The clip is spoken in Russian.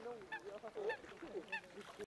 弄你啊！